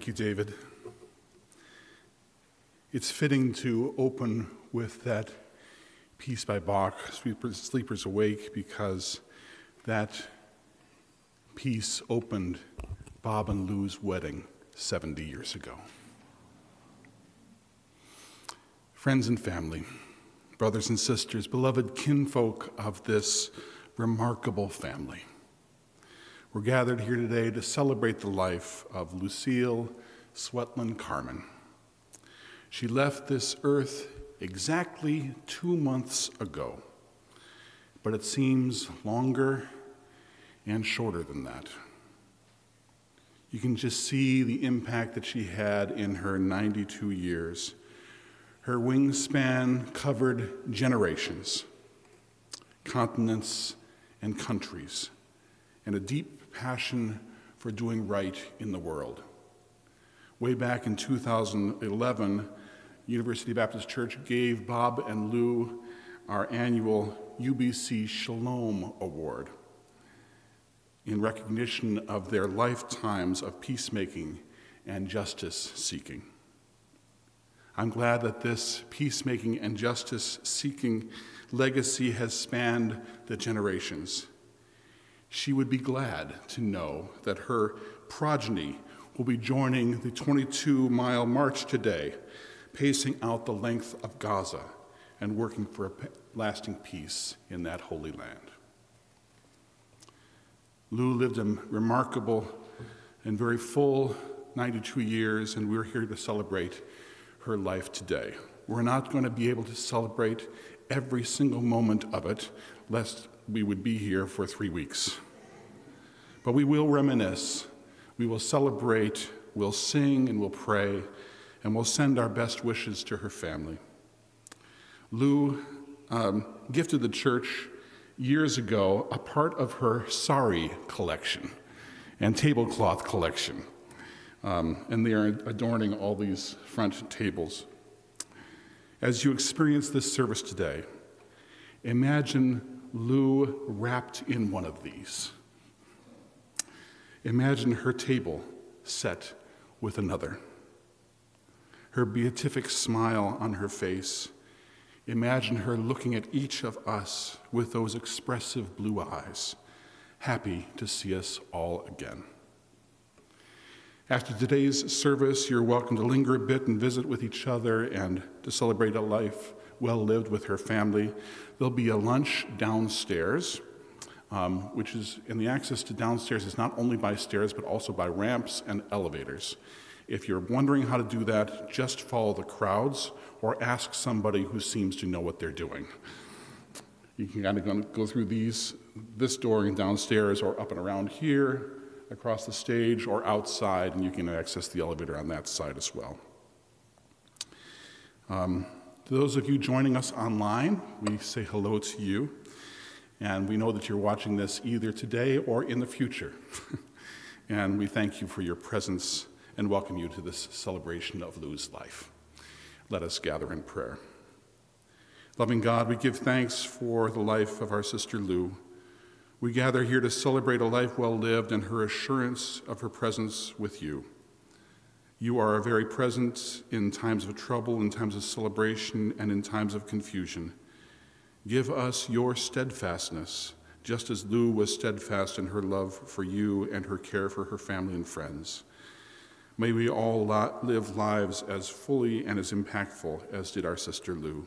Thank you, David. It's fitting to open with that piece by Bach, Sleepers Awake, because that piece opened Bob and Lou's wedding 70 years ago. Friends and family, brothers and sisters, beloved kinfolk of this remarkable family. We're gathered here today to celebrate the life of Lucille Swetland Carman. She left this earth exactly two months ago, but it seems longer and shorter than that. You can just see the impact that she had in her 92 years. Her wingspan covered generations, continents, and countries, and a deep passion for doing right in the world. Way back in 2011, University Baptist Church gave Bob and Lou our annual UBC Shalom Award in recognition of their lifetimes of peacemaking and justice seeking. I'm glad that this peacemaking and justice seeking legacy has spanned the generations. She would be glad to know that her progeny will be joining the 22 mile march today, pacing out the length of Gaza and working for a lasting peace in that holy land. Lou lived a remarkable and very full 92 years, and we're here to celebrate her life today. We're not going to be able to celebrate every single moment of it, lest we would be here for three weeks. But we will reminisce, we will celebrate, we'll sing, and we'll pray, and we'll send our best wishes to her family. Lou um, gifted the church years ago a part of her sari collection and tablecloth collection. Um, and they are adorning all these front tables. As you experience this service today, imagine Lou wrapped in one of these. Imagine her table set with another. Her beatific smile on her face Imagine her looking at each of us with those expressive blue eyes, happy to see us all again. After today's service, you're welcome to linger a bit and visit with each other and to celebrate a life well lived with her family. There'll be a lunch downstairs, um, which is, and the access to downstairs is not only by stairs, but also by ramps and elevators. If you're wondering how to do that, just follow the crowds or ask somebody who seems to know what they're doing. You can kind of go through these, this door and downstairs or up and around here, across the stage or outside, and you can access the elevator on that side as well. Um, to those of you joining us online, we say hello to you, and we know that you're watching this either today or in the future. and we thank you for your presence and welcome you to this celebration of Lou's life. Let us gather in prayer. Loving God, we give thanks for the life of our sister Lou. We gather here to celebrate a life well lived and her assurance of her presence with you. You are very present in times of trouble, in times of celebration, and in times of confusion. Give us your steadfastness, just as Lou was steadfast in her love for you and her care for her family and friends. May we all live lives as fully and as impactful as did our sister Lou.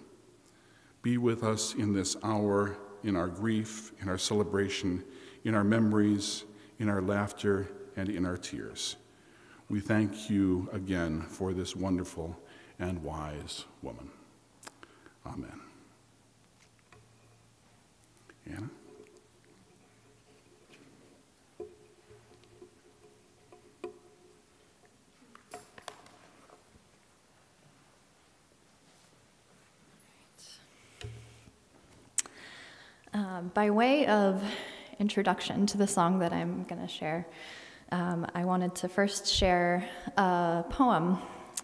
Be with us in this hour, in our grief, in our celebration, in our memories, in our laughter, and in our tears. We thank you again for this wonderful and wise woman. Amen. Anna? Um, by way of introduction to the song that I'm going to share, um, I wanted to first share a poem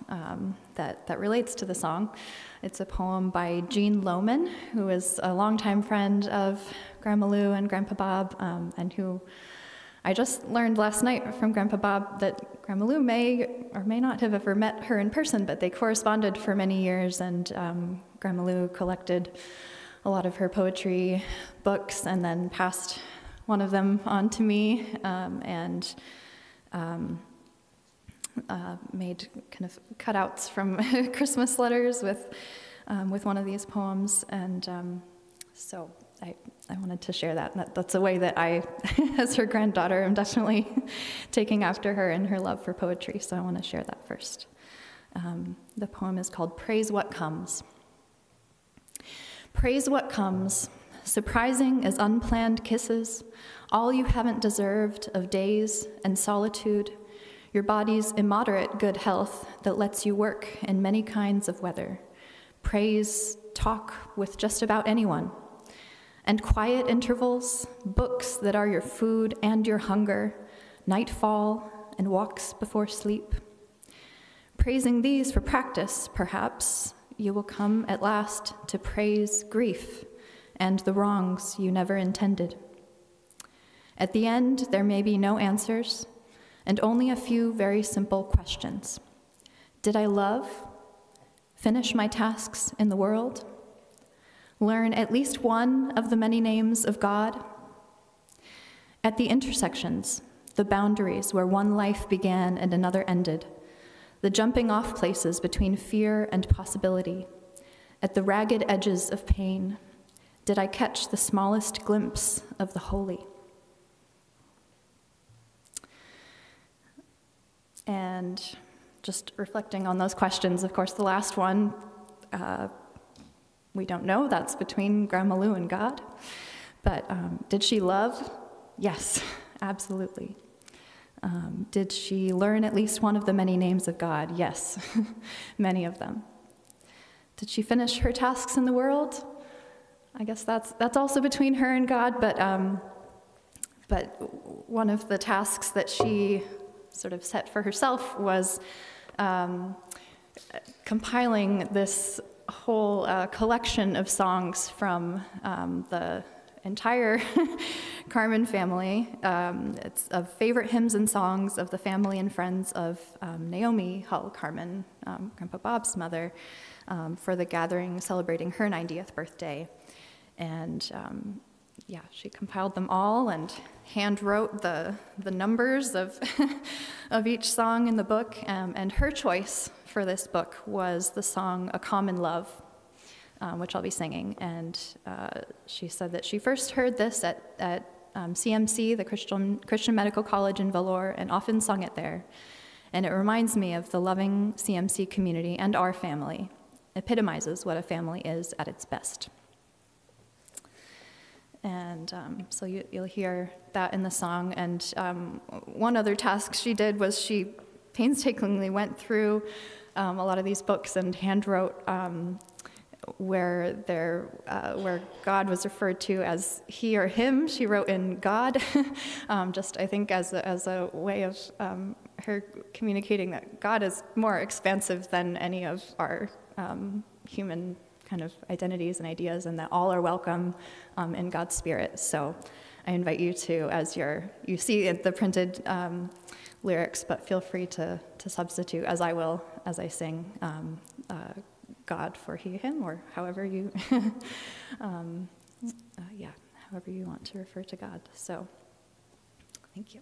um, that, that relates to the song. It's a poem by Jeanne Lohmann, who is a longtime friend of Grandma Lou and Grandpa Bob, um, and who I just learned last night from Grandpa Bob that Grandma Lou may or may not have ever met her in person, but they corresponded for many years, and um, Grandma Lou collected a lot of her poetry books and then passed one of them onto me um, and um, uh, made kind of cutouts from Christmas letters with, um, with one of these poems. And um, so I, I wanted to share that. that. That's a way that I, as her granddaughter, am definitely taking after her in her love for poetry. So I want to share that first. Um, the poem is called Praise What Comes. Praise what comes, surprising as unplanned kisses, all you haven't deserved of days and solitude, your body's immoderate good health that lets you work in many kinds of weather. Praise talk with just about anyone. And quiet intervals, books that are your food and your hunger, nightfall and walks before sleep. Praising these for practice, perhaps, you will come at last to praise grief and the wrongs you never intended. At the end, there may be no answers and only a few very simple questions. Did I love? Finish my tasks in the world? Learn at least one of the many names of God? At the intersections, the boundaries where one life began and another ended, the jumping off places between fear and possibility, at the ragged edges of pain, did I catch the smallest glimpse of the holy? And just reflecting on those questions, of course, the last one, uh, we don't know. That's between Grandma Lou and God. But um, did she love? Yes, absolutely. Um, did she learn at least one of the many names of God? Yes, many of them. Did she finish her tasks in the world? I guess that's, that's also between her and God, but, um, but one of the tasks that she sort of set for herself was um, compiling this whole uh, collection of songs from um, the entire Carman family. Um, it's of favorite hymns and songs of the family and friends of um, Naomi Hull Carman, um, Grandpa Bob's mother, um, for the gathering celebrating her 90th birthday. And um, yeah, she compiled them all and hand wrote the, the numbers of, of each song in the book. Um, and her choice for this book was the song A Common Love, um, which I'll be singing. And uh, she said that she first heard this at, at um, CMC, the Christian, Christian Medical College in Vellore, and often sung it there. And it reminds me of the loving CMC community and our family, epitomizes what a family is at its best. And um, so you, will hear that in the song. And um, one other task she did was she painstakingly went through um, a lot of these books and handwrote um, where there, uh, where God was referred to as he or him. She wrote in God, um, just I think as a, as a way of um, her communicating that God is more expansive than any of our human kind of identities and ideas, and that all are welcome um, in God's Spirit. So I invite you to, as you're, you see the printed um, lyrics, but feel free to, to substitute, as I will, as I sing um, uh, God for he, him, or however you, um, uh, yeah, however you want to refer to God. So thank you.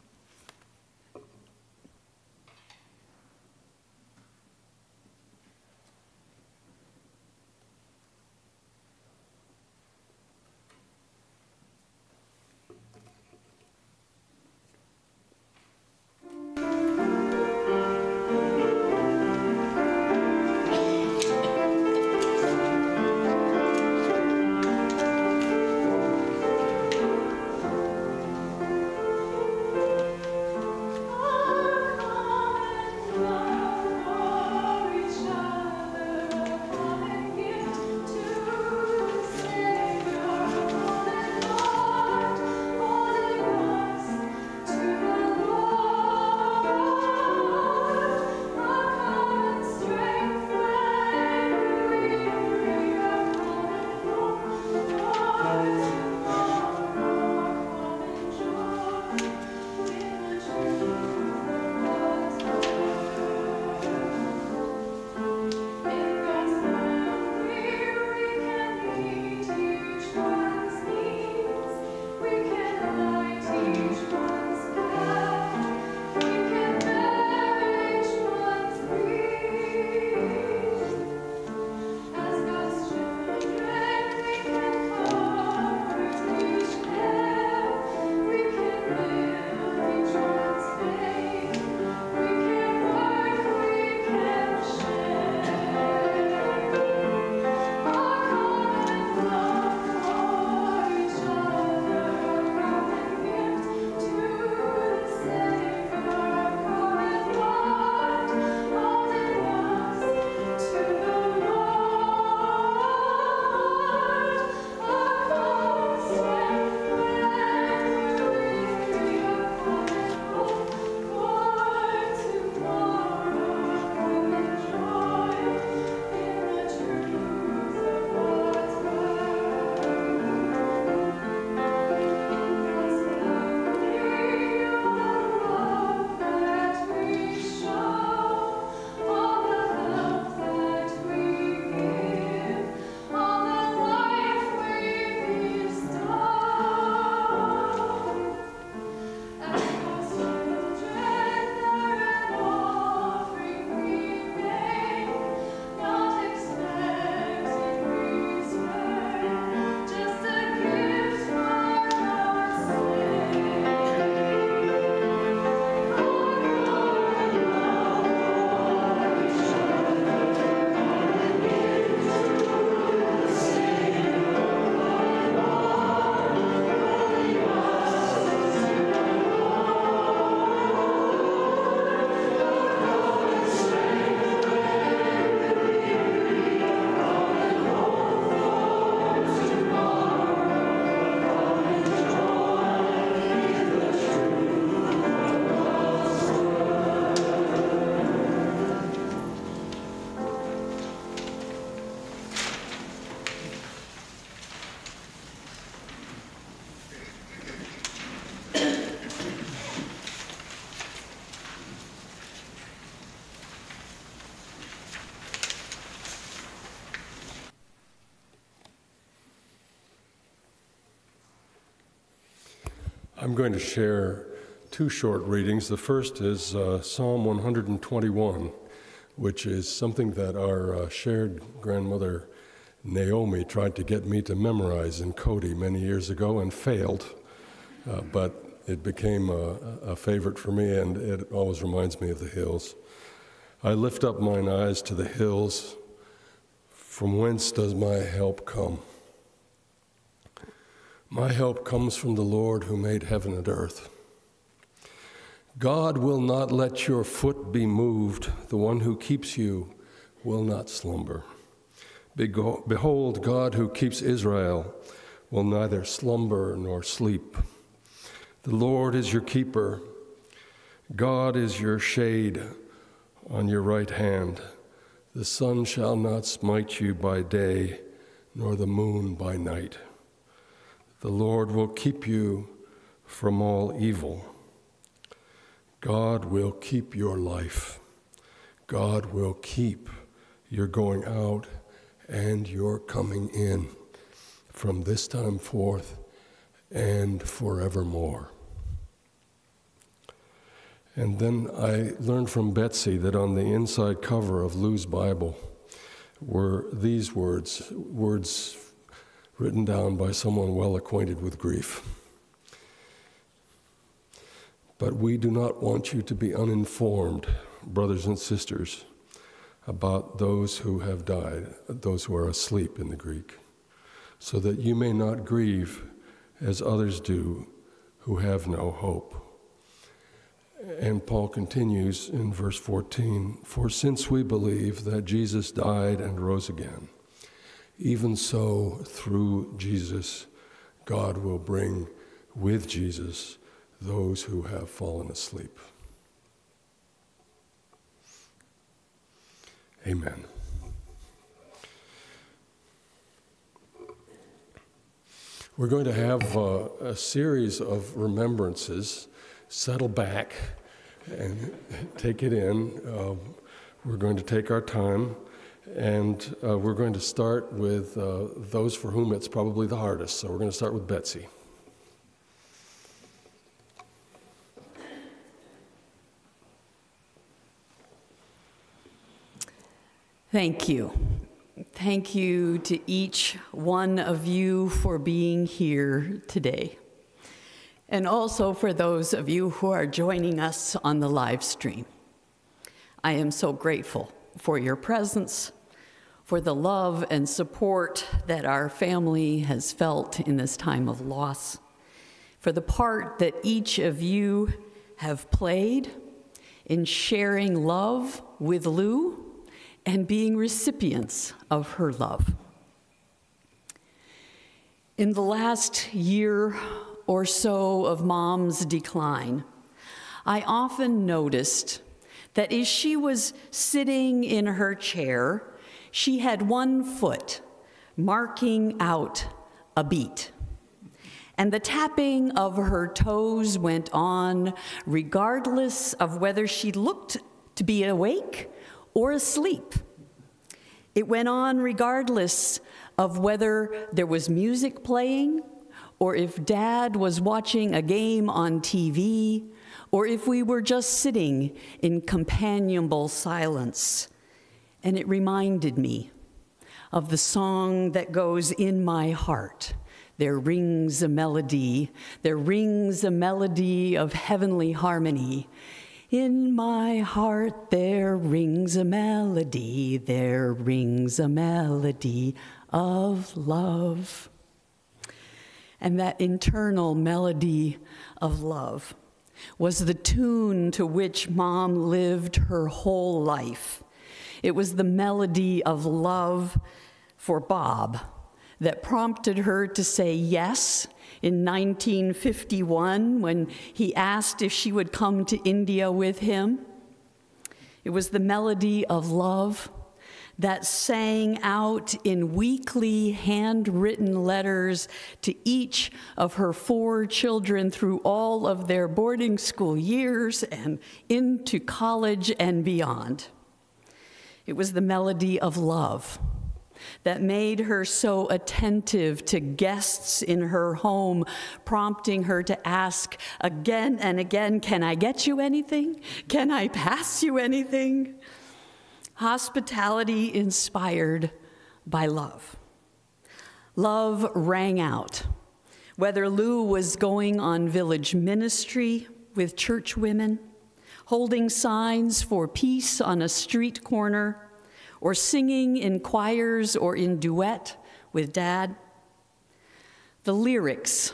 I'm going to share two short readings. The first is uh, Psalm 121, which is something that our uh, shared grandmother Naomi tried to get me to memorize in Kodai many years ago and failed. Uh, but it became a, a favorite for me, and it always reminds me of the hills. I lift up mine eyes to the hills. From whence does my help come? My help comes from the Lord who made heaven and earth. God will not let your foot be moved. The one who keeps you will not slumber. Behold, God who keeps Israel will neither slumber nor sleep. The Lord is your keeper. God is your shade on your right hand. The sun shall not smite you by day, nor the moon by night. The Lord will keep you from all evil. God will keep your life. God will keep your going out and your coming in from this time forth and forevermore. And then I learned from Betsy that on the inside cover of Lou's Bible were these words, words written down by someone well acquainted with grief. But we do not want you to be uninformed, brothers and sisters, about those who have died, those who are asleep in the Greek, so that you may not grieve as others do who have no hope. And Paul continues in verse 14 For since we believe that Jesus died and rose again, even so, through Jesus, God will bring with Jesus those who have fallen asleep. Amen. We're going to have uh, a series of remembrances. Settle back and take it in. Uh, we're going to take our time. And uh, we're going to start with uh, those for whom it's probably the hardest. So we're going to start with Betsy. Thank you. Thank you to each one of you for being here today. And also for those of you who are joining us on the live stream. I am so grateful for your presence for the love and support that our family has felt in this time of loss, for the part that each of you have played in sharing love with Lou and being recipients of her love. In the last year or so of mom's decline, I often noticed that as she was sitting in her chair, she had one foot marking out a beat. And the tapping of her toes went on regardless of whether she looked to be awake or asleep. It went on regardless of whether there was music playing, or if dad was watching a game on TV, or if we were just sitting in companionable silence and it reminded me of the song that goes in my heart. There rings a melody, there rings a melody of heavenly harmony. In my heart there rings a melody, there rings a melody of love. And that internal melody of love was the tune to which mom lived her whole life. It was the melody of love for Bob that prompted her to say yes in 1951 when he asked if she would come to India with him. It was the melody of love that sang out in weekly handwritten letters to each of her four children through all of their boarding school years and into college and beyond. It was the melody of love that made her so attentive to guests in her home, prompting her to ask again and again, Can I get you anything? Can I pass you anything? Hospitality inspired by love. Love rang out. Whether Lou was going on village ministry with church women, holding signs for peace on a street corner, or singing in choirs or in duet with dad. The lyrics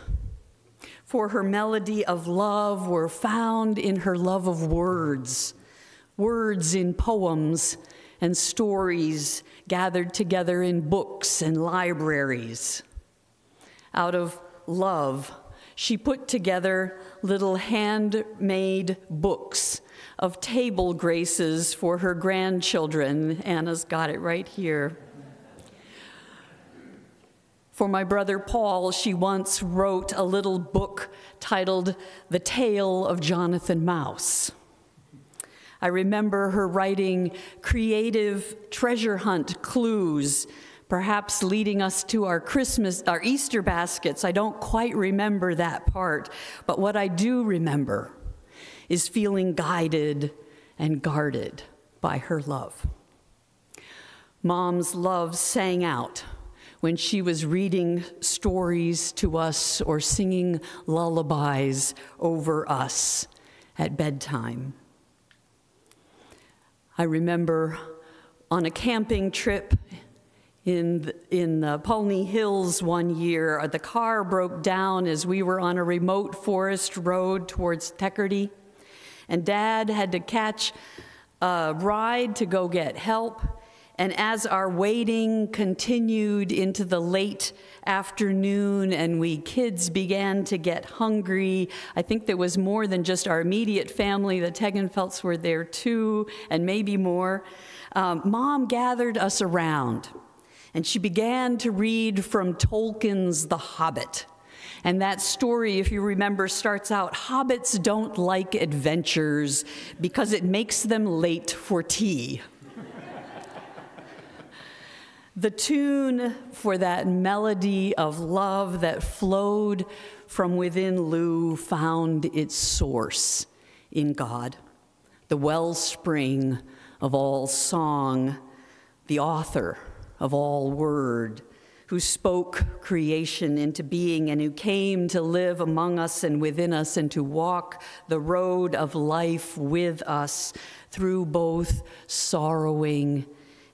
for her melody of love were found in her love of words, words in poems and stories gathered together in books and libraries. Out of love, she put together little handmade books of table graces for her grandchildren. Anna's got it right here. For my brother Paul, she once wrote a little book titled The Tale of Jonathan Mouse. I remember her writing creative treasure hunt clues, perhaps leading us to our Christmas, our Easter baskets. I don't quite remember that part, but what I do remember is feeling guided and guarded by her love. Mom's love sang out when she was reading stories to us or singing lullabies over us at bedtime. I remember on a camping trip in, in the Pulney Hills one year, uh, the car broke down as we were on a remote forest road towards Teckerty and dad had to catch a ride to go get help. And as our waiting continued into the late afternoon and we kids began to get hungry, I think there was more than just our immediate family. The Tegenfelds were there too, and maybe more. Um, Mom gathered us around and she began to read from Tolkien's The Hobbit. And that story, if you remember, starts out Hobbits don't like adventures because it makes them late for tea. the tune for that melody of love that flowed from within Lou found its source in God, the wellspring of all song, the author of all word who spoke creation into being and who came to live among us and within us and to walk the road of life with us through both sorrowing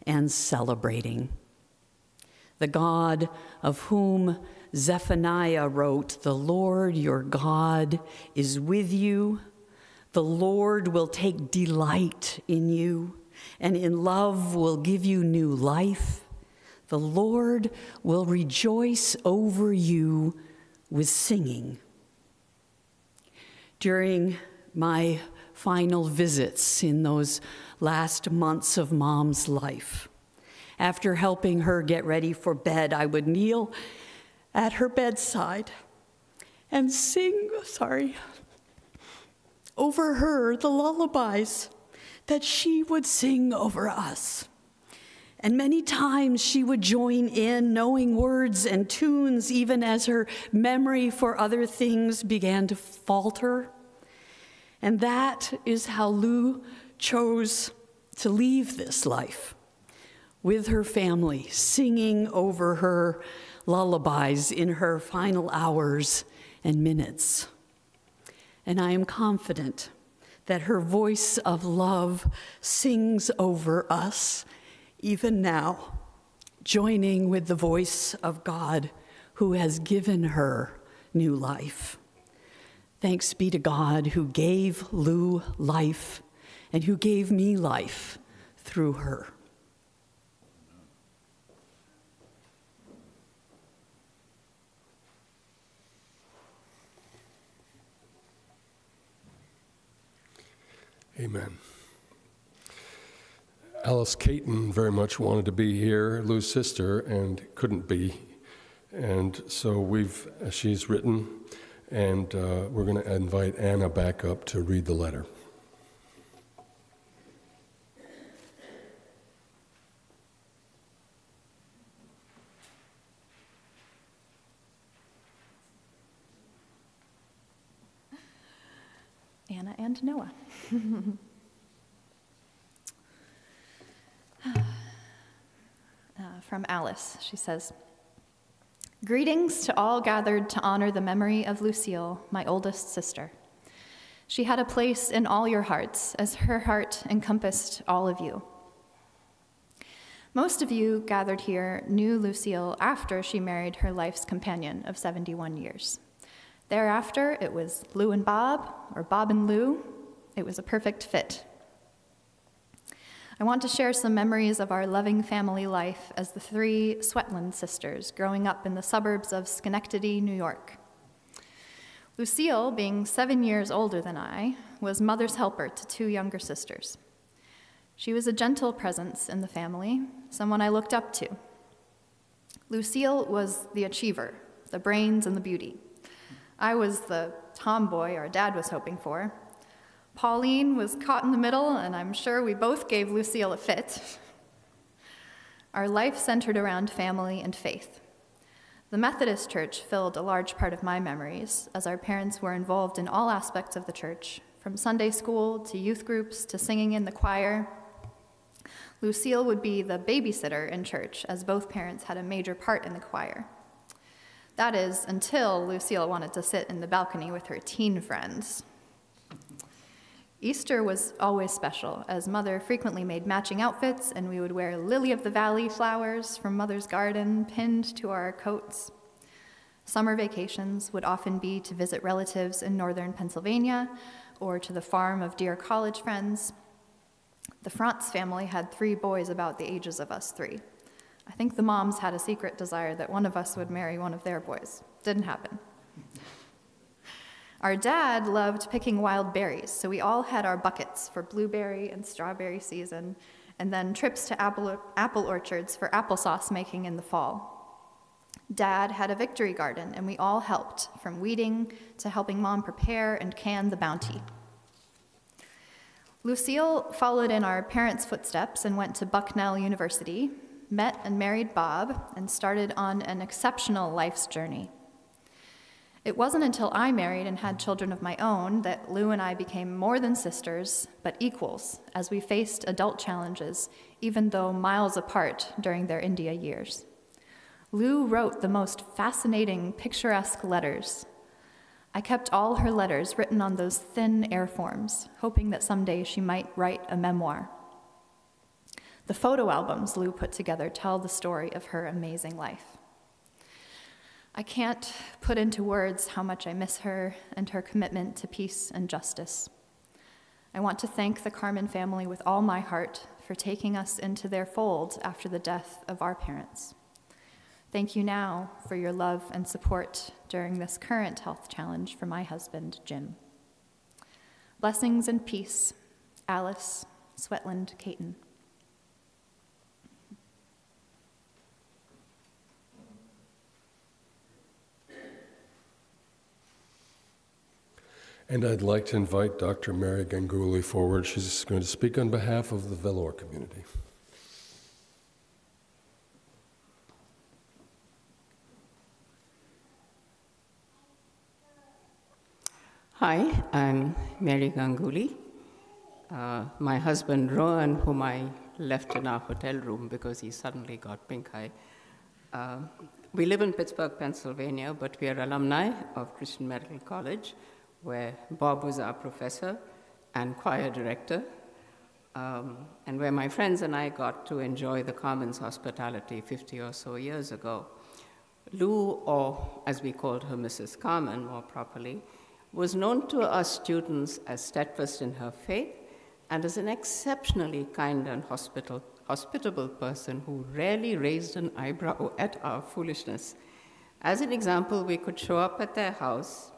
and celebrating. The God of whom Zephaniah wrote, The Lord your God is with you. The Lord will take delight in you, and in love will give you new life. The Lord will rejoice over you with singing. During my final visits in those last months of mom's life, after helping her get ready for bed, I would kneel at her bedside and sing, sorry, over her the lullabies that she would sing over us. And many times she would join in, knowing words and tunes, even as her memory for other things began to falter. And that is how Lou chose to leave this life with her family, singing over her lullabies in her final hours and minutes. And I am confident that her voice of love sings over us even now, joining with the voice of God who has given her new life. Thanks be to God who gave Lou life and who gave me life through her. Amen. Alice Caton very much wanted to be here, Lou's sister, and couldn't be. And so we've, uh, she's written, and uh, we're going to invite Anna back up to read the letter. Anna and Noah. Uh, from Alice, she says, Greetings to all gathered to honor the memory of Lucille, my oldest sister. She had a place in all your hearts, as her heart encompassed all of you. Most of you gathered here knew Lucille after she married her life's companion of 71 years. Thereafter, it was Lou and Bob, or Bob and Lou. It was a perfect fit. I want to share some memories of our loving family life as the three Sweatland sisters growing up in the suburbs of Schenectady, New York. Lucille, being seven years older than I, was mother's helper to two younger sisters. She was a gentle presence in the family, someone I looked up to. Lucille was the achiever, the brains and the beauty. I was the tomboy our dad was hoping for. Pauline was caught in the middle, and I'm sure we both gave Lucille a fit. Our life centered around family and faith. The Methodist Church filled a large part of my memories, as our parents were involved in all aspects of the church, from Sunday school to youth groups to singing in the choir. Lucille would be the babysitter in church, as both parents had a major part in the choir. That is, until Lucille wanted to sit in the balcony with her teen friends. Easter was always special, as Mother frequently made matching outfits, and we would wear lily of the valley flowers from Mother's garden pinned to our coats. Summer vacations would often be to visit relatives in northern Pennsylvania or to the farm of dear college friends. The Frantz family had three boys about the ages of us three. I think the moms had a secret desire that one of us would marry one of their boys. Didn't happen. Our dad loved picking wild berries, so we all had our buckets for blueberry and strawberry season, and then trips to apple, apple orchards for applesauce making in the fall. Dad had a victory garden, and we all helped, from weeding to helping mom prepare and can the bounty. Lucille followed in our parents' footsteps and went to Bucknell University, met and married Bob, and started on an exceptional life's journey. It wasn't until I married and had children of my own that Lou and I became more than sisters, but equals, as we faced adult challenges, even though miles apart during their India years. Lou wrote the most fascinating, picturesque letters. I kept all her letters written on those thin air forms, hoping that someday she might write a memoir. The photo albums Lou put together tell the story of her amazing life. I can't put into words how much I miss her and her commitment to peace and justice. I want to thank the Carman family with all my heart for taking us into their fold after the death of our parents. Thank you now for your love and support during this current health challenge for my husband, Jim. Blessings and peace, Alice Sweatland Caton. And I'd like to invite Dr. Mary Ganguly forward. She's going to speak on behalf of the Vellore community. Hi, I'm Mary Ganguly. Uh, my husband Rowan, whom I left in our hotel room because he suddenly got pink eye. Uh, we live in Pittsburgh, Pennsylvania, but we are alumni of Christian Medical College where Bob was our professor and choir director, um, and where my friends and I got to enjoy the Carman's hospitality 50 or so years ago. Lou, or as we called her Mrs. Carman more properly, was known to us students as steadfast in her faith and as an exceptionally kind and hospitable person who rarely raised an eyebrow at our foolishness. As an example, we could show up at their house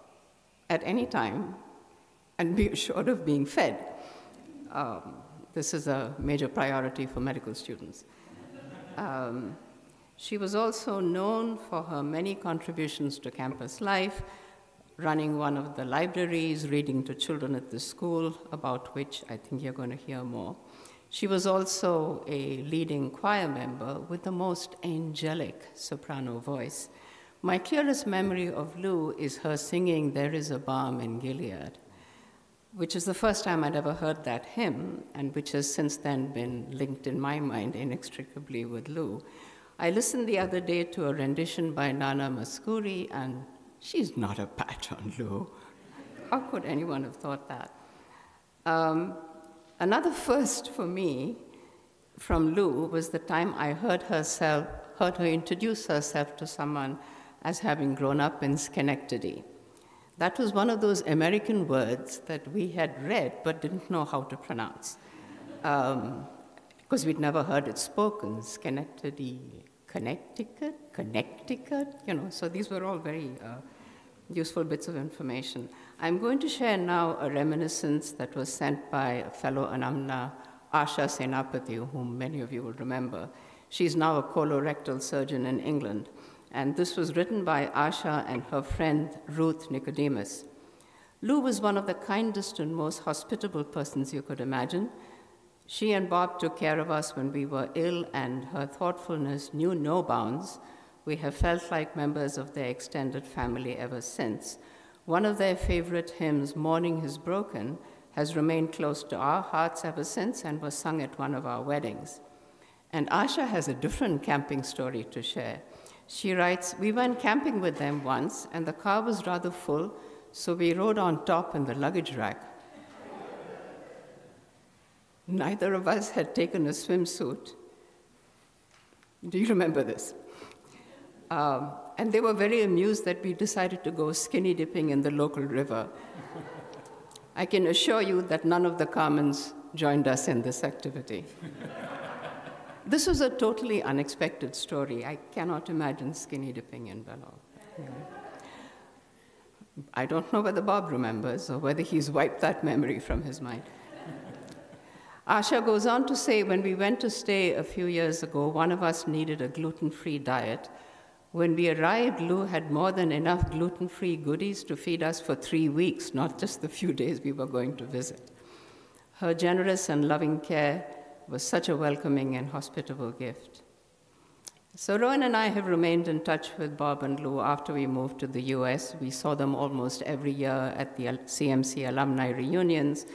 at any time and be assured of being fed. Um, this is a major priority for medical students. Um, she was also known for her many contributions to campus life, running one of the libraries, reading to children at the school, about which I think you're going to hear more. She was also a leading choir member with the most angelic soprano voice. My clearest memory of Lou is her singing There is a Balm in Gilead. which is the first time I'd ever heard that hymn, and which has since then been linked in my mind inextricably with Lou. I listened the other day to a rendition by Nana Mouskouri, and she's not a pat on Lou. How could anyone have thought that? Um, another first for me from Lou was the time I heard herself, heard her introduce herself to someone as having grown up in Schenectady. That was one of those American words that we had read but didn't know how to pronounce. Um, because we'd never heard it spoken. Schenectady, Connecticut, Connecticut, you know, so these were all very uh, useful bits of information. I'm going to share now a reminiscence that was sent by a fellow alumna, Asha Senapathy, whom many of you will remember. She's now a colorectal surgeon in England. And this was written by Asha and her friend Ruth Nicodemus. Lou was one of the kindest and most hospitable persons you could imagine. She and Bob took care of us when we were ill, and her thoughtfulness knew no bounds. We have felt like members of their extended family ever since. One of their favorite hymns, Morning Is Broken, has remained close to our hearts ever since and was sung at one of our weddings. And Asha has a different camping story to share. She writes, We went camping with them once, and the car was rather full, so we rode on top in the luggage rack. Neither of us had taken a swimsuit. Do you remember this? Um, and they were very amused that we decided to go skinny dipping in the local river. I can assure you that none of the Carmans joined us in this activity. This was a totally unexpected story. I cannot imagine skinny dipping in Vellore. I don't know whether Bob remembers or whether he's wiped that memory from his mind. Asha goes on to say when we went to stay a few years ago, one of us needed a gluten free diet. When we arrived, Lou had more than enough gluten free goodies to feed us for three weeks, not just the few days we were going to visit. Her generous and loving care was such a welcoming and hospitable gift. So Rowan and I have remained in touch with Bob and Lou after we moved to the US. We saw them almost every year at the CMC alumni reunions.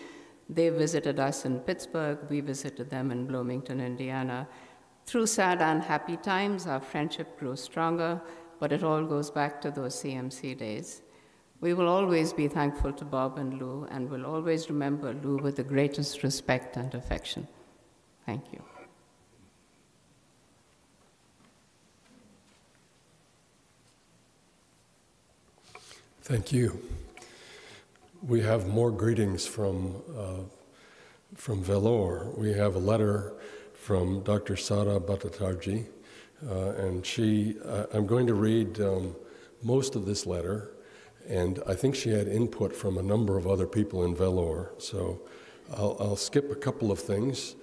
They visited us in Pittsburgh, we visited them in Bloomington, Indiana. Through sad and happy times, our friendship grew stronger, but it all goes back to those CMC days. We will always be thankful to Bob and Lou, and will always remember Lou with the greatest respect and affection. Thank you. Thank you. We have more greetings from, uh, from Vellore. We have a letter from Dr. Sara Bhattacharjee, uh, and she, uh, I'm going to read um, most of this letter, and I think she had input from a number of other people in Vellore, so I'll, I'll skip a couple of things.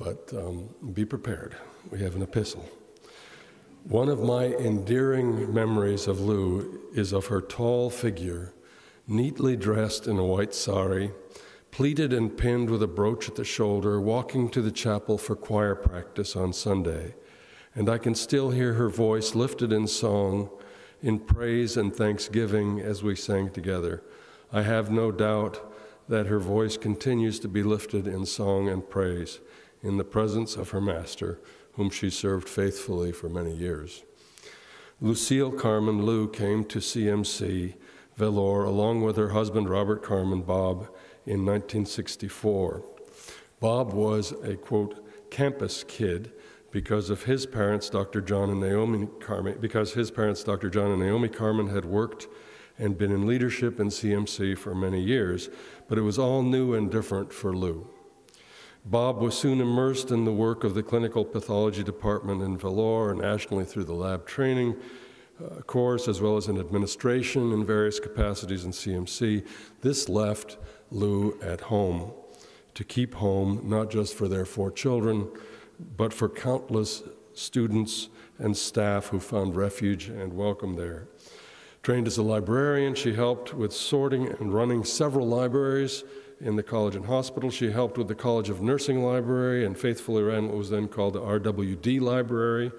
But um, be prepared. We have an epistle. One of my endearing memories of Lou is of her tall figure, neatly dressed in a white sari, pleated and pinned with a brooch at the shoulder, walking to the chapel for choir practice on Sunday. And I can still hear her voice lifted in song, in praise and thanksgiving as we sang together. I have no doubt that her voice continues to be lifted in song and praise in the presence of her master, whom she served faithfully for many years. Lucille Carman Lou came to CMC Vellore along with her husband Robert Carman Bob in 1964. Bob was a quote campus kid because of his parents, Dr. John and Naomi Carman, because his parents, Dr. John and Naomi Carman, had worked and been in leadership in CMC for many years, but it was all new and different for Lou. Bob was soon immersed in the work of the clinical pathology department in Vellore nationally through the lab training uh, course, as well as in administration in various capacities in CMC. This left Lou at home to keep home, not just for their four children, but for countless students and staff who found refuge and welcome there. Trained as a librarian, she helped with sorting and running several libraries in the college and hospital. She helped with the College of Nursing Library and faithfully ran what was then called the RWD Library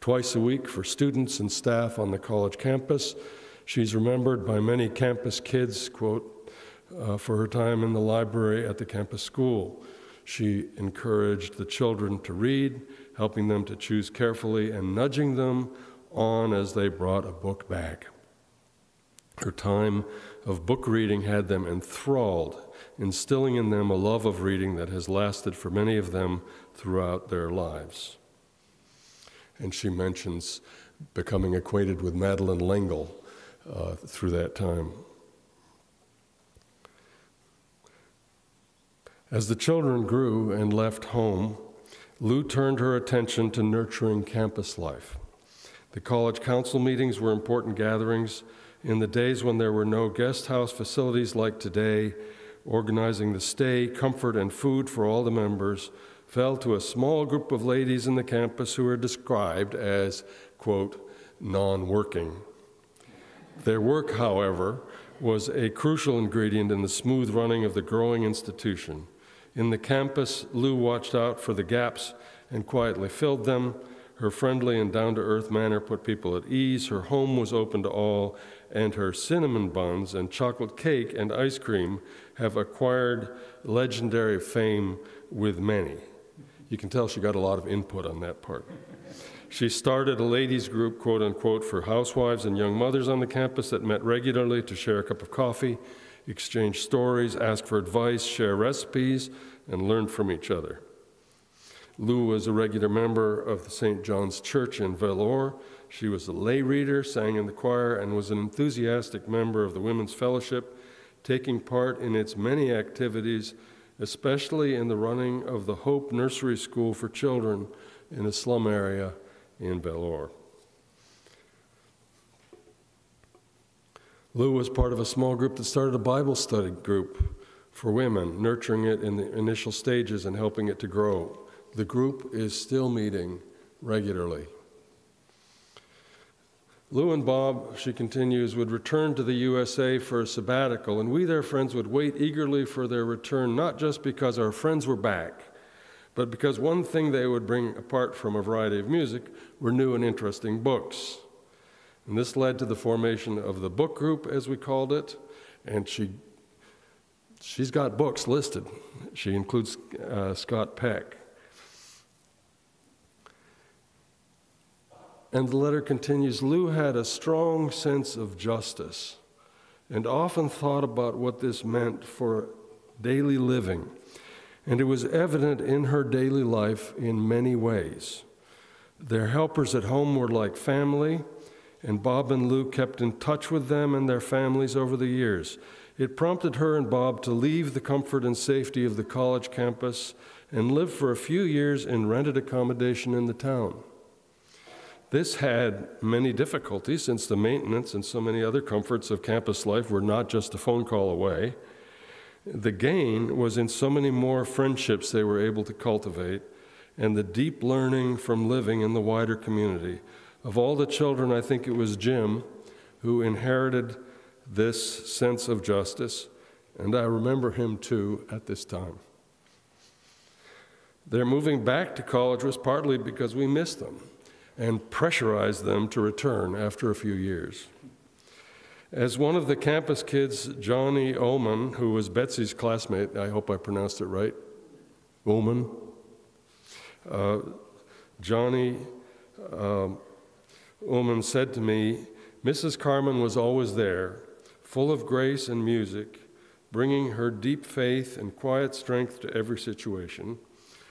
twice a week for students and staff on the college campus. She's remembered by many campus kids, quote, uh, for her time in the library at the campus school. She encouraged the children to read, helping them to choose carefully and nudging them on as they brought a book back. Her time of book reading had them enthralled, instilling in them a love of reading that has lasted for many of them throughout their lives. And she mentions becoming acquainted with Madeleine L'Engle uh, through that time. As the children grew and left home, Lou turned her attention to nurturing campus life. The college council meetings were important gatherings in the days when there were no guest house facilities like today. Organizing the stay, comfort, and food for all the members fell to a small group of ladies in the campus who were described as, quote, non working. Their work, however, was a crucial ingredient in the smooth running of the growing institution. In the campus, Lou watched out for the gaps and quietly filled them. Her friendly and down to earth manner put people at ease. Her home was open to all, and her cinnamon buns and chocolate cake and ice cream have acquired legendary fame with many. You can tell she got a lot of input on that part. She started a ladies' group, quote unquote, for housewives and young mothers on the campus that met regularly to share a cup of coffee exchange stories, ask for advice, share recipes, and learn from each other. Lou was a regular member of the St. John's Church in Vellore. She was a lay reader, sang in the choir, and was an enthusiastic member of the Women's Fellowship, taking part in its many activities, especially in the running of the Hope Nursery School for Children in a slum area in Vellore. Lou was part of a small group that started a Bible study group for women, nurturing it in the initial stages and helping it to grow. The group is still meeting regularly. Lou and Bob, she continues, would return to the USA for a sabbatical, and we, their friends, would wait eagerly for their return, not just because our friends were back, but because one thing they would bring apart from a variety of music were new and interesting books. And this led to the formation of the book group, as we called it. And she, she's got books listed. She includes uh, Scott Peck. And the letter continues Lou had a strong sense of justice and often thought about what this meant for daily living. And it was evident in her daily life in many ways. Their helpers at home were like family and Bob and Lou kept in touch with them and their families over the years. It prompted her and Bob to leave the comfort and safety of the college campus and live for a few years in rented accommodation in the town. This had many difficulties since the maintenance and so many other comforts of campus life were not just a phone call away. The gain was in so many more friendships they were able to cultivate and the deep learning from living in the wider community. Of all the children, I think it was Jim who inherited this sense of justice, and I remember him too at this time. Their moving back to college was partly because we missed them and pressurized them to return after a few years. As one of the campus kids, Johnny Ullman, who was Betsy's classmate, I hope I pronounced it right, Ullman, uh, Johnny um, Ullman said to me, Mrs. Carman was always there, full of grace and music, bringing her deep faith and quiet strength to every situation.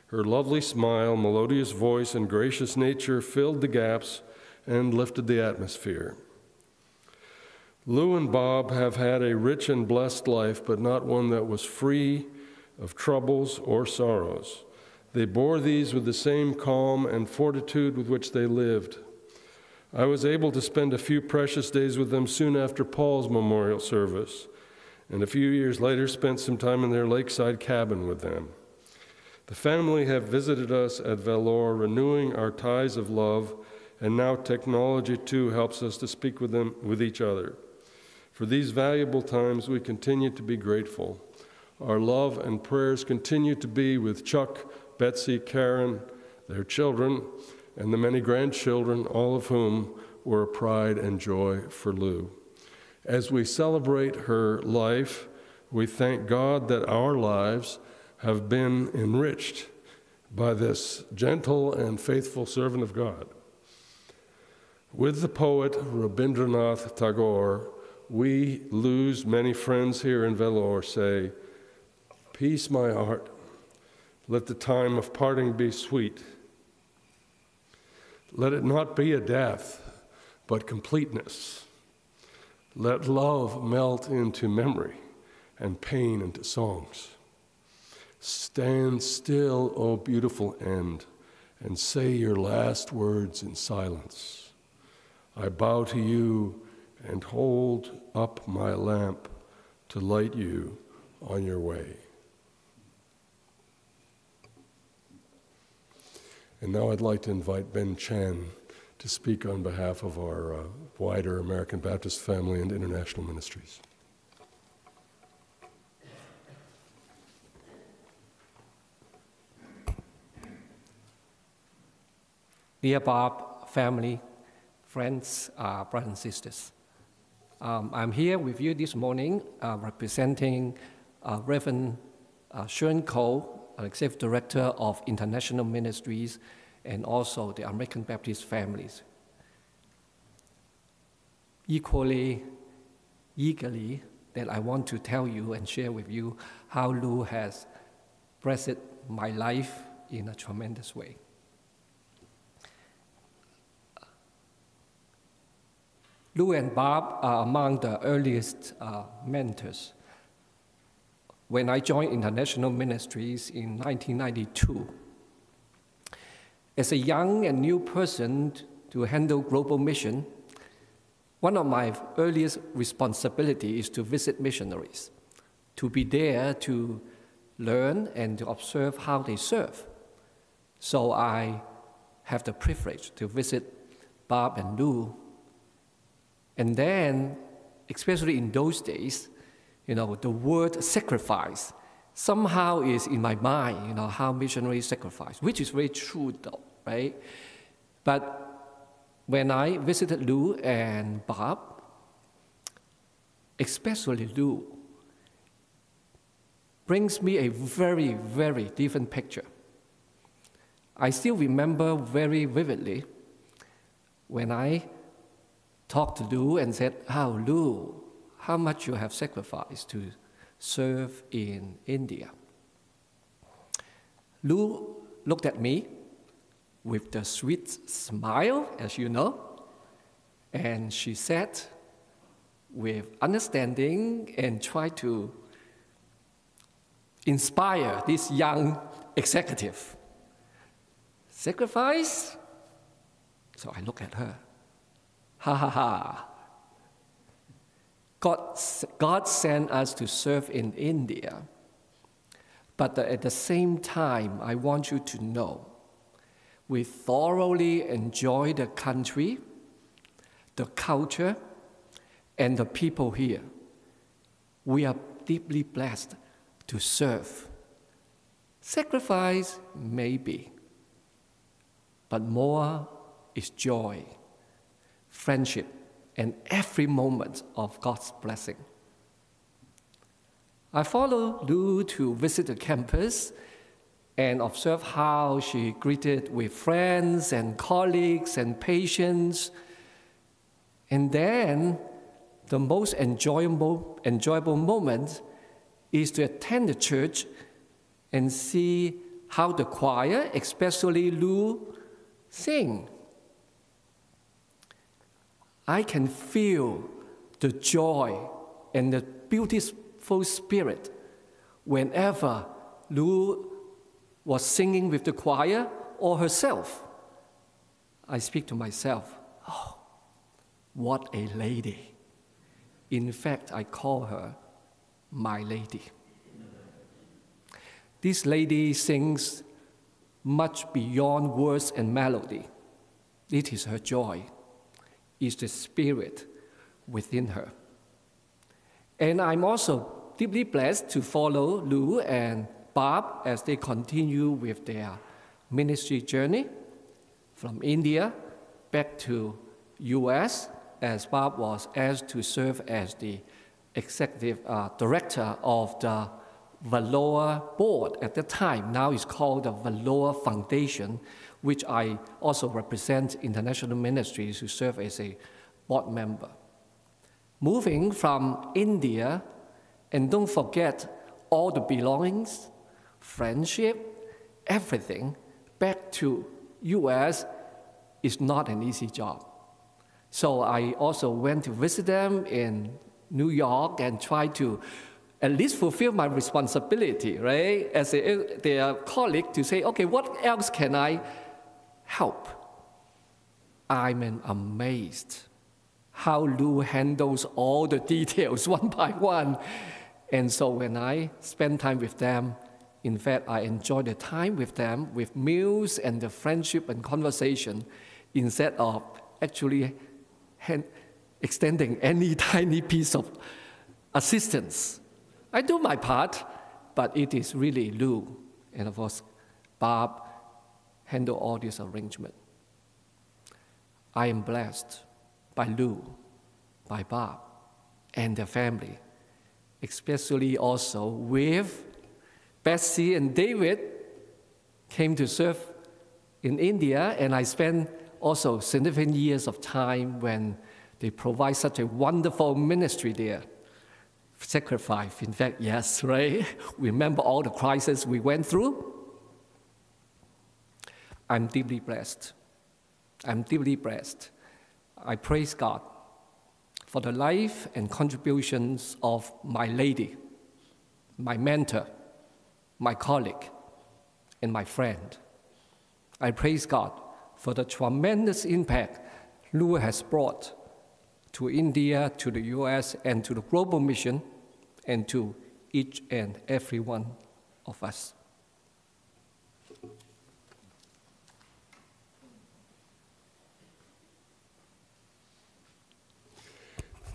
Her lovely smile, melodious voice, and gracious nature filled the gaps and lifted the atmosphere. Lou and Bob have had a rich and blessed life, but not one that was free of troubles or sorrows. They bore these with the same calm and fortitude with which they lived. I was able to spend a few precious days with them soon after Paul's memorial service, and a few years later spent some time in their lakeside cabin with them. The family have visited us at Vellore, renewing our ties of love, and now technology too helps us to speak with them with each other. For these valuable times, we continue to be grateful. Our love and prayers continue to be with Chuck, Betsy, Karen, their children, and the many grandchildren, all of whom were a pride and joy for Lou. As we celebrate her life, We thank God that our lives have been enriched by this gentle and faithful servant of God. With the poet Rabindranath Tagore, we lose many friends here in Vellore, say, Peace, my heart, let the time of parting be sweet. Let it not be a death, but completeness. Let love melt into memory and pain into songs. Stand still, O beautiful end, and say your last words in silence. I bow to you and hold up my lamp to light you on your way. And now I'd like to invite Ben Chan to speak on behalf of our uh, wider American Baptist family and international ministries. Dear Bob, family, friends, uh, brothers and sisters. Um, I'm here with you this morning uh, representing uh, Reverend uh, Sharon Koh, Executive Director of International Ministries, and also the American Baptist families. Equally, eagerly, that I want to tell you and share with you how Lou has blessed my life in a tremendous way. Lou and Bob are among the earliest uh, mentors. When I joined International Ministries in 1992, as a young and new person to handle global mission, one of my earliest responsibilities is to visit missionaries, to be there to learn and to observe how they serve. So I have the privilege to visit Bob and Lou and then, especially in those days, you know, the word sacrifice somehow is in my mind, you know, how missionaries sacrifice, which is very true though, right? But when I visited Lou and Bob, especially Lou, brings me a very, very different picture. I still remember very vividly when I talked to Lu and said, How, oh, Lou, how much you have sacrificed to serve in India. Lu looked at me with the sweet smile, as you know, and she said, with understanding and tried to inspire this young executive. Sacrifice? So I look at her. Ha ha ha. God, God sent us to serve in India. But at the same time, I want you to know we thoroughly enjoy the country, the culture, and the people here. We are deeply blessed to serve. Sacrifice, maybe, but more is joy friendship, and every moment of God's blessing. I followed Lou to visit the campus and observe how she greeted with friends and colleagues and patients. And then the most enjoyable, enjoyable moment is to attend the church and see how the choir, especially Lou, sing. I can feel the joy and the beautiful spirit whenever Lou was singing with the choir or herself. I speak to myself, oh, what a lady. In fact, I call her my lady. This lady sings much beyond words and melody. It is her joy is the spirit within her. And I'm also deeply blessed to follow Lou and Bob as they continue with their ministry journey from India back to US as Bob was asked to serve as the executive uh, director of the Vellore board at the time. Now it's called the Vellore Foundation, which I also represent international ministries who serve as a board member. Moving from India, and don't forget all the belongings, friendship, everything back to US is not an easy job. So I also went to visit them in New York and try to at least fulfill my responsibility, right, as a, their colleague to say, okay, what else can I help? I'm amazed how Lou handles all the details one by one. And so when I spend time with them, in fact, I enjoy the time with them, with meals and the friendship and conversation, instead of actually extending any tiny piece of assistance. I do my part, but it is really Lou and of course Bob handle all this arrangement. I am blessed by Lou, by Bob, and their family, especially also with Betsy and David came to serve in India, and I spent also significant years of time when they provide such a wonderful ministry there. Sacrifice, in fact, yes, right? Remember all the crises we went through? I'm deeply blessed. I'm deeply blessed. I praise God for the life and contributions of my lady, my mentor, my colleague, and my friend. I praise God for the tremendous impact Lou has brought to India, to the US, and to the global mission, and to each and every one of us.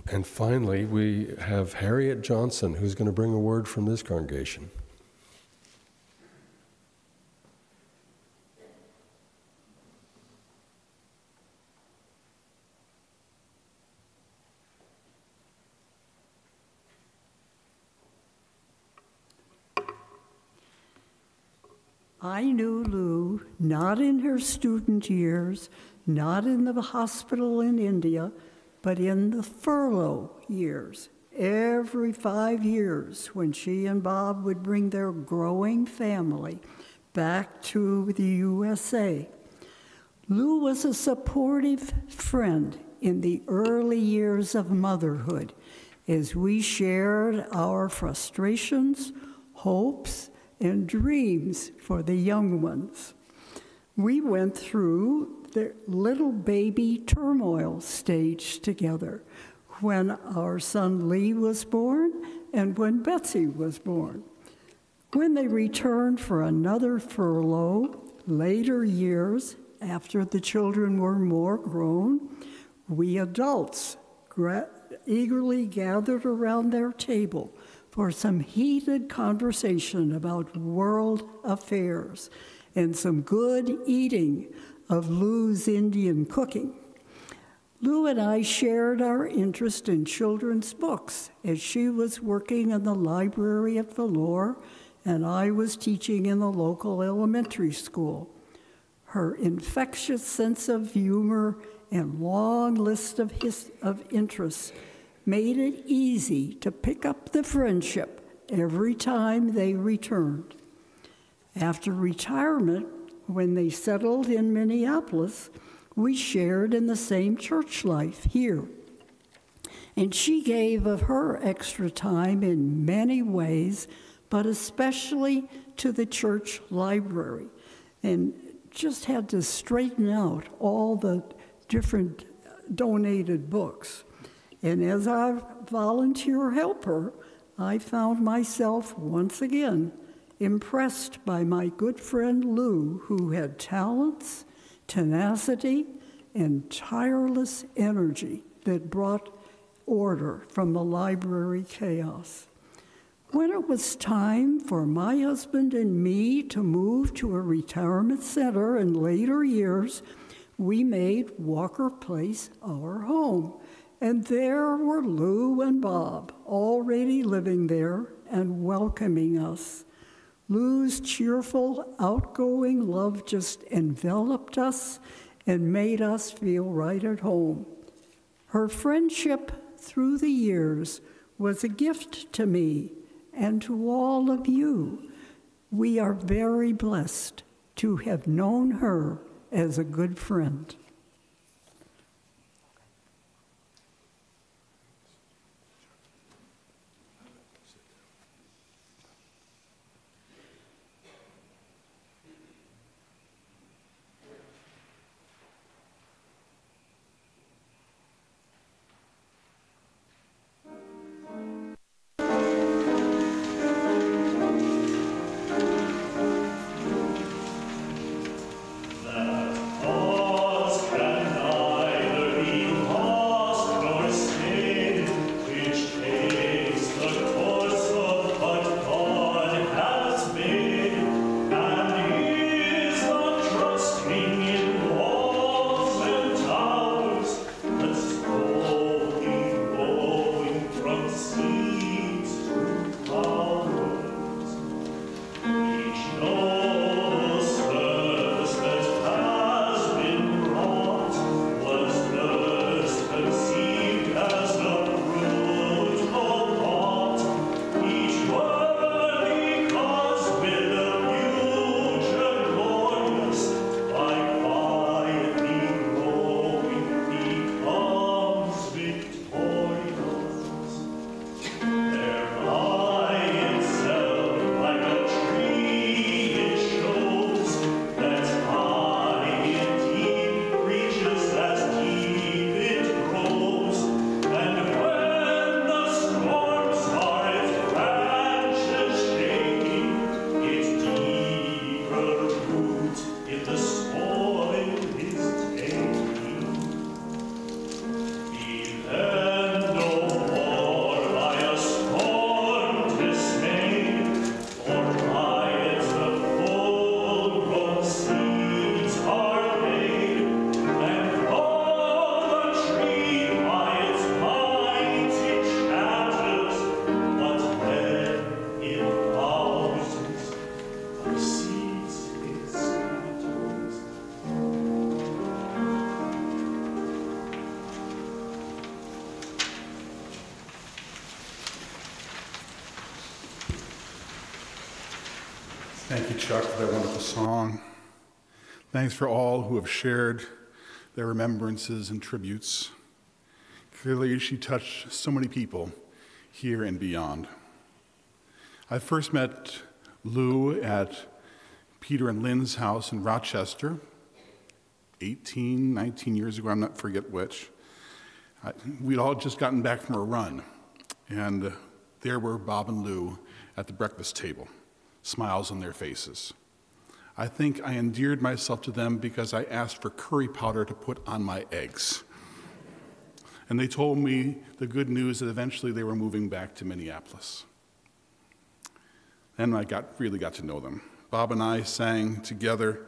And finally, we have Harriet Johnson, who's going to bring a word from this congregation. I knew Lou not in her student years, not in the hospital in India, but in the furlough years. Every five years, when she and Bob would bring their growing family back to the USA. Lou was a supportive friend in the early years of motherhood as we shared our frustrations, hopes, and dreams for the young ones. We went through the little baby turmoil stage together when our son Lee was born and when Betsy was born. When they returned for another furlough, later years, after the children were more grown, we adults eagerly gathered around their table for some heated conversation about world affairs and some good eating of Lou's Indian cooking. Lou and I shared our interest in children's books as she was working in the library at Vellore and I was teaching in the local elementary school. Her infectious sense of humor and long list of, his, of interests made it easy to pick up the friendship every time they returned. After retirement, when they settled in Minneapolis, we shared in the same church life here. And she gave of her extra time in many ways, but especially to the church library, and just had to straighten out all the different donated books. And as a volunteer helper, I found myself once again impressed by my good friend Lou, who had talents, tenacity, and tireless energy that brought order from the library chaos. When it was time for my husband and me to move to a retirement center in later years, we made Walker Place our home And there were Lou and Bob already living there and welcoming us. Lou's cheerful, outgoing love just enveloped us and made us feel right at home. Her friendship through the years was a gift to me and to all of you. We are very blessed to have known her as a good friend. Thank you, Chuck, for that wonderful song. Thanks for all who have shared their remembrances and tributes. Clearly, she touched so many people here and beyond. I first met Lou at Peter and Lynn's house in Rochester 18, 19 years ago, I'm not forget which. I, we'd all just gotten back from a run, and there were Bob and Lou at the breakfast table, smiles on their faces. I think I endeared myself to them because I asked for curry powder to put on my eggs. And they told me the good news that eventually they were moving back to Minneapolis. Then I got, really got to know them. Bob and I sang together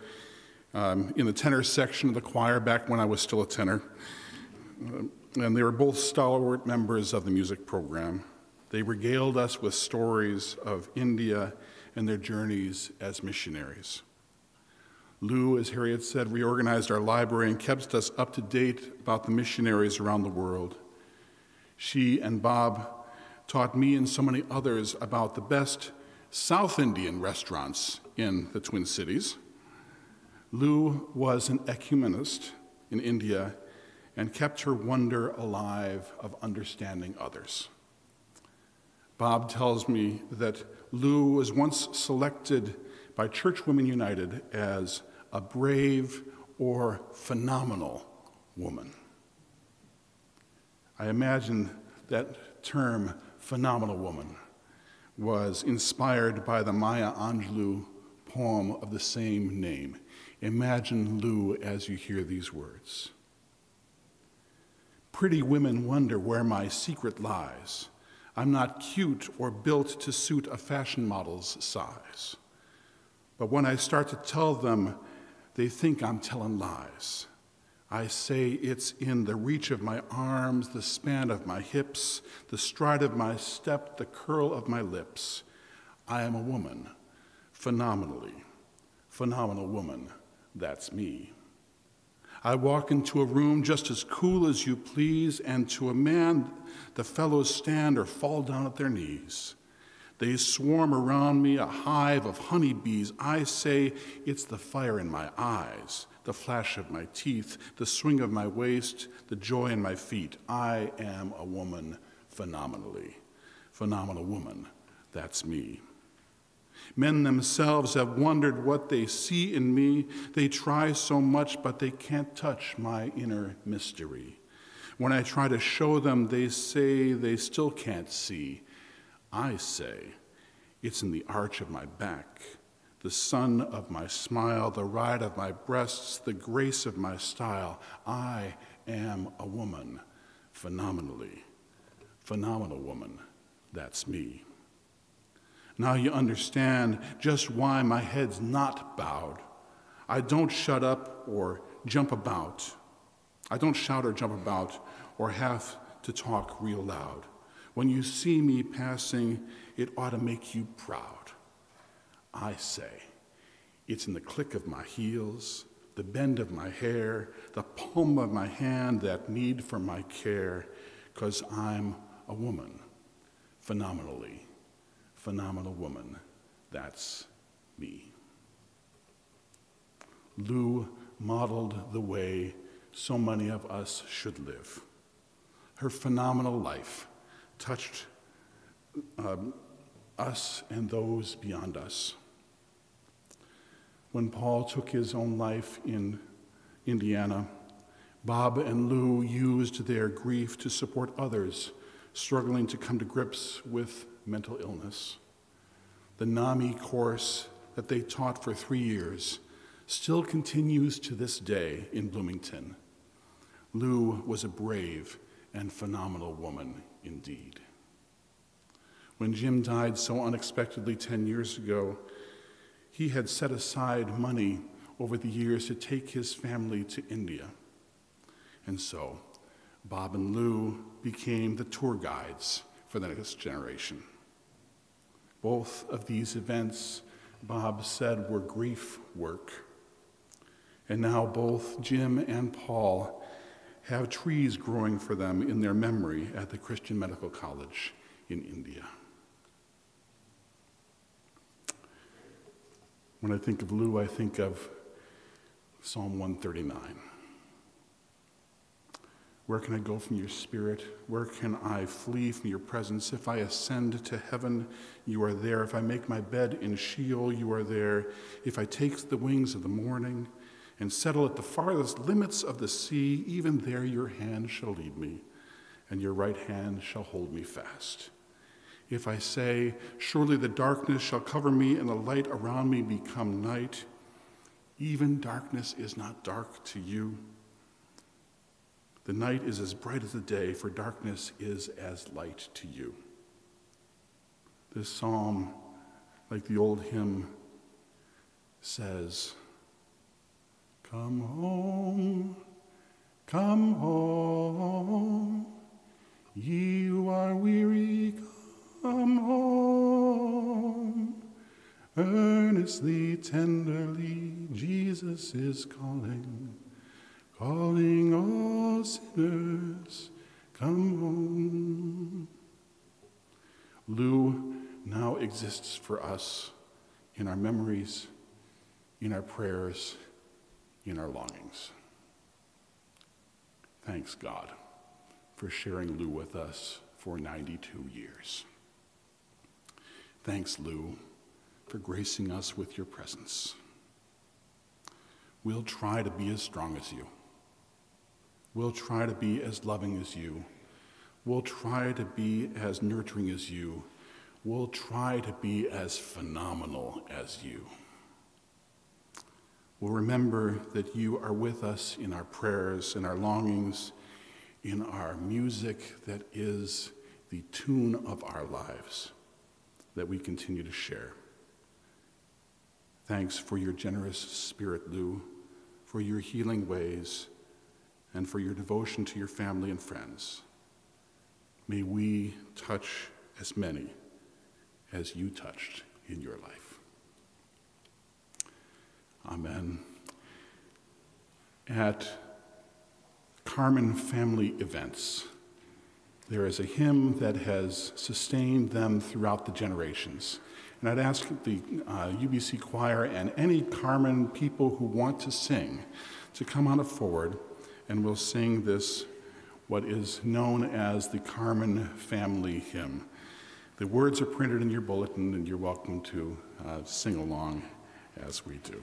um, in the tenor section of the choir back when I was still a tenor. Uh, and they were both stalwart members of the music program. They regaled us with stories of India and their journeys as missionaries. Lou, as Harriet said, reorganized our library and kept us up to date about the missionaries around the world. She and Bob taught me and so many others about the best South Indian restaurants in the Twin Cities. Lou was an ecumenist in India and kept her wonder alive of understanding others. Bob tells me that Lou was once selected by Church Women United as a brave or phenomenal woman. I imagine that term, phenomenal woman, was inspired by the Maya Angelou poem of the same name. Imagine Lou as you hear these words. Pretty women wonder where my secret lies. I'm not cute or built to suit a fashion model's size. But when I start to tell them, they think I'm telling lies. I say it's in the reach of my arms, the span of my hips, the stride of my step, the curl of my lips. I am a woman, phenomenally, phenomenal woman. That's me. I walk into a room just as cool as you please, and to a man, the fellows stand or fall down at their knees. They swarm around me, a hive of honeybees. I say, it's the fire in my eyes, the flash of my teeth, the swing of my waist, the joy in my feet. I am a woman phenomenally. Phenomenal woman. That's me. Men themselves have wondered what they see in me. They try so much, but they can't touch my inner mystery. When I try to show them, they say they still can't see. I say, it's in the arch of my back, the sun of my smile, the ride of my breasts, the grace of my style. I am a woman, phenomenally. Phenomenal woman, that's me. Now you understand just why my head's not bowed. I don't shut up or jump about. I don't shout or jump about or have to talk real loud. When you see me passing, it ought to make you proud. I say, it's in the click of my heels, the bend of my hair, the palm of my hand, that need for my care, because I'm a woman, phenomenally, phenomenal woman. That's me. Lu modeled the way so many of us should live. Her phenomenal life touched um, us and those beyond us. When Paul took his own life in Indiana, Bob and Lu used their grief to support others struggling to come to grips with mental illness. The NAMI course that they taught for three years still continues to this day in Bloomington. Lu was a brave and phenomenal woman indeed. When Jim died so unexpectedly 10 years ago, he had set aside money over the years to take his family to India. And so, Bob and Lu became the tour guides for the next generation. Both of these events, Bob said, were grief work. And now both Jim and Paul have trees growing for them in their memory at the Christian Medical College in India. When I think of Lu, I think of Psalm 139. Where can I go from your spirit? Where can I flee from your presence? If I ascend to heaven, you are there. If I make my bed in Sheol, you are there. If I take the wings of the morning, and settle at the farthest limits of the sea, even there your hand shall lead me, and your right hand shall hold me fast. If I say, Surely the darkness shall cover me, and the light around me become night, even darkness is not dark to you. The night is as bright as the day, for darkness is as light to you. This psalm, like the old hymn, says, Come home, come home, ye who are weary, come home. Earnestly, tenderly, Jesus is calling, calling all sinners, come home. Lu now exists for us in our memories, in our prayers, in our longings. Thanks, God, for sharing Lu with us for 92 years. Thanks, Lu, for gracing us with your presence. We'll try to be as strong as you. We'll try to be as loving as you. We'll try to be as nurturing as you. We'll try to be as phenomenal as you will remember that you are with us in our prayers, in our longings, in our music that is the tune of our lives that we continue to share. Thanks for your generous spirit, Lu, for your healing ways, and for your devotion to your family and friends. May we touch as many as you touched in your life. Amen. At Carman family events, there is a hymn that has sustained them throughout the generations. And I'd ask the uh, UBC choir and any Carman people who want to sing to come on a forward and we'll sing this, what is known as the Carman Family Hymn. The words are printed in your bulletin, and you're welcome to uh, sing along as we do.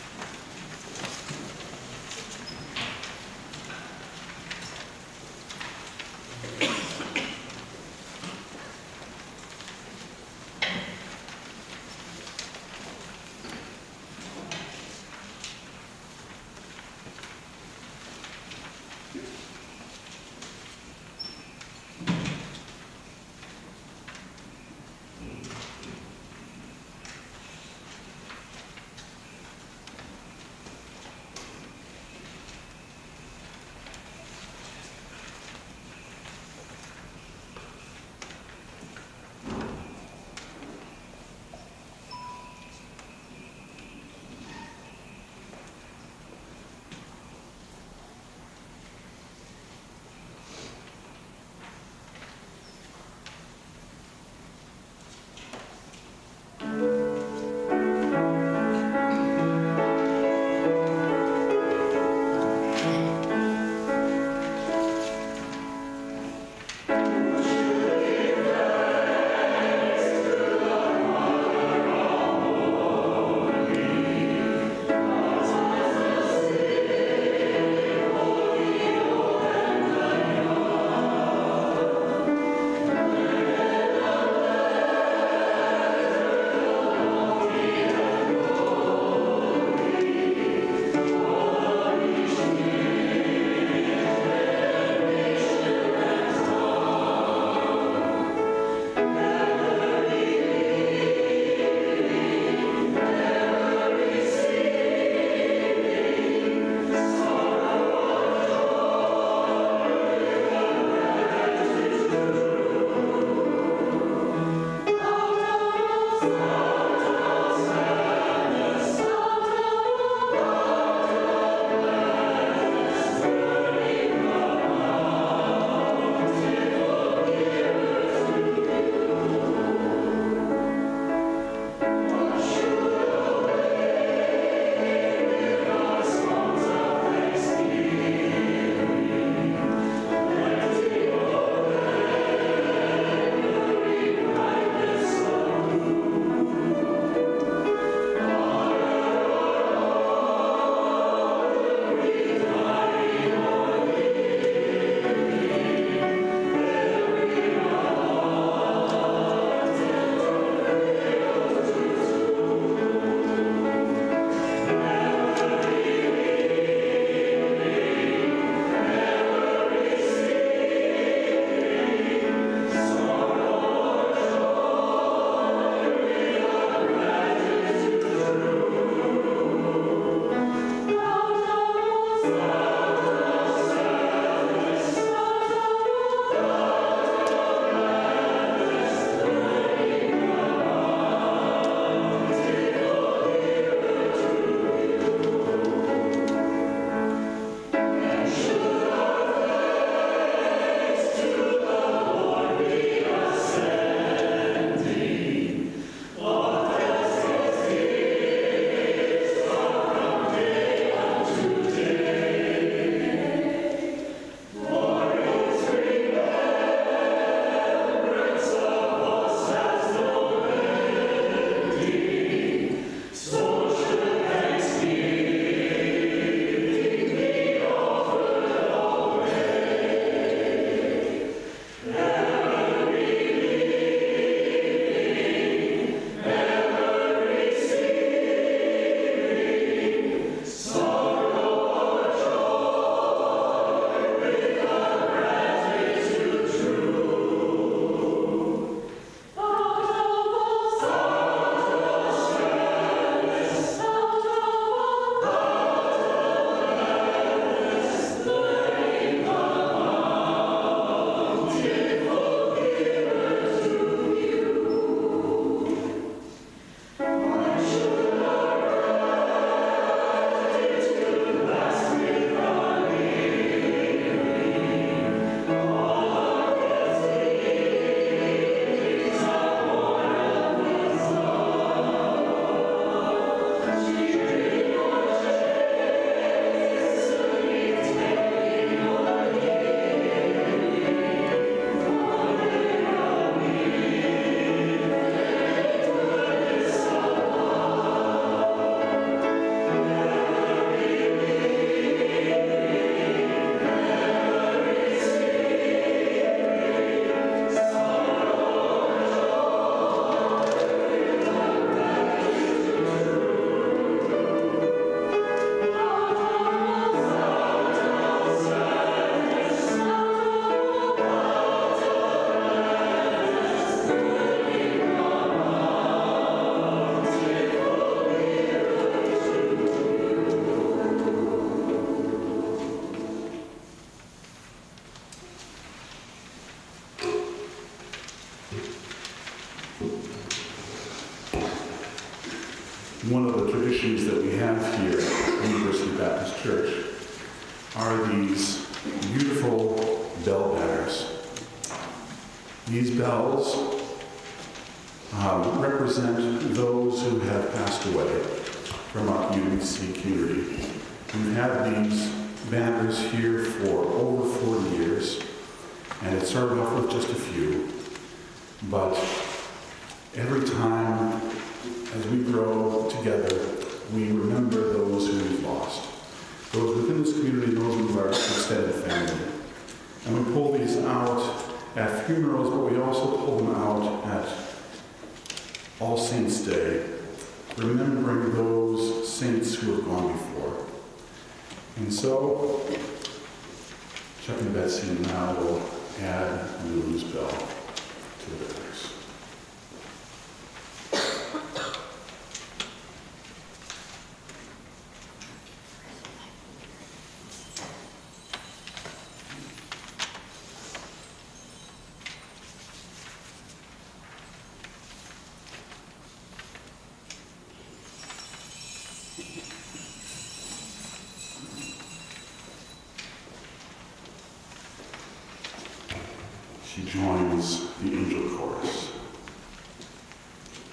joins the angel chorus.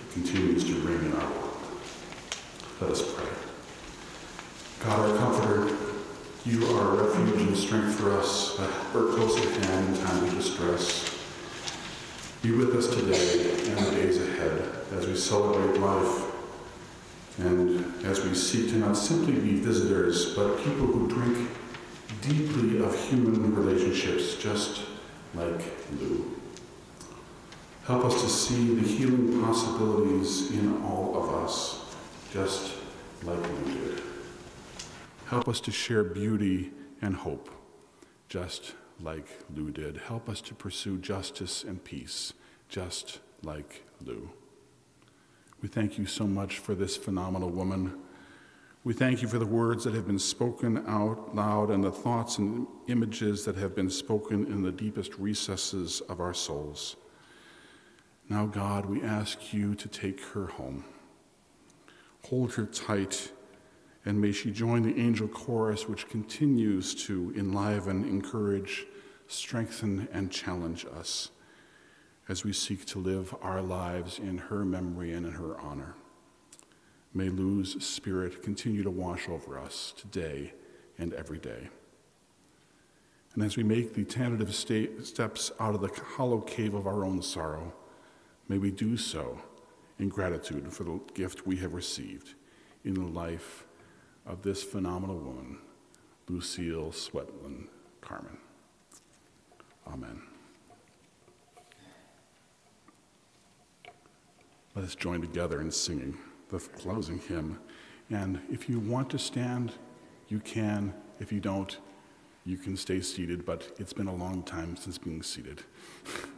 It continues to ring in our world. Let us pray. God, our comforter, you are a refuge and strength for us, a helper close at hand in time of distress. Be with us today and the days ahead as we celebrate life and as we seek to not simply be visitors, but people who drink deeply of human relationships, just like Lu. Help us to see the healing possibilities in all of us, just like Lu did. Help us to share beauty and hope, just like Lu did. Help us to pursue justice and peace, just like Lu. We thank you so much for this phenomenal woman. We thank you for the words that have been spoken out loud and the thoughts and images that have been spoken in the deepest recesses of our souls. Now, God, we ask you to take her home. Hold her tight, and may she join the angel chorus, which continues to enliven, encourage, strengthen, and challenge us as we seek to live our lives in her memory and in her honor. May Lu's spirit continue to wash over us today and every day. And as we make the tentative steps out of the hollow cave of our own sorrow, may we do so in gratitude for the gift we have received in the life of this phenomenal woman, Lucille Swetland Carman. Amen. Let us join together in singing the closing hymn. And if you want to stand, you can. If you don't, you can stay seated, but it's been a long time since being seated.